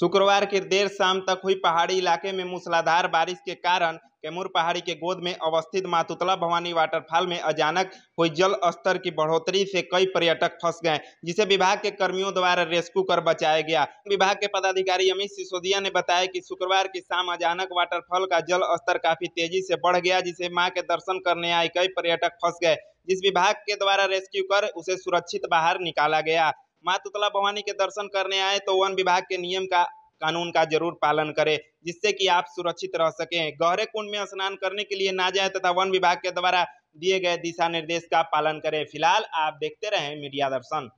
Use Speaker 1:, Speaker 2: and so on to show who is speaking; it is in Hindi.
Speaker 1: शुक्रवार की देर शाम तक हुई पहाड़ी इलाके में मूसलाधार बारिश के कारण कैमूर पहाड़ी के गोद में अवस्थित मातुतला भवानी वाटरफॉल में अचानक हुई जल स्तर की बढ़ोतरी से कई पर्यटक फंस गए, जिसे विभाग के कर्मियों द्वारा रेस्क्यू कर बचाया गया। विभाग के पदाधिकारी अमित सिसोदिया ने बताया कि शुक्रवार की शाम अचानक वाटरफॉल का जल स्तर काफ़ी तेज़ी से बढ़ गया, जिसे माँ के दर्शन करने आए कई पर्यटक फंस गए, जिस विभाग के द्वारा रेस्क्यू कर उसे सुरक्षित बाहर निकाला गया। माँ तुतला भवानी के दर्शन करने आए तो वन विभाग के नियम का, कानून का ज़रूर पालन करें, जिससे कि आप सुरक्षित रह सकें। गहरे कुंड में स्नान करने के लिए ना जाएँ तथा वन विभाग के द्वारा दिए गए दिशा निर्देश का पालन करें। फ़िलहाल आप देखते रहें मीडिया दर्शन।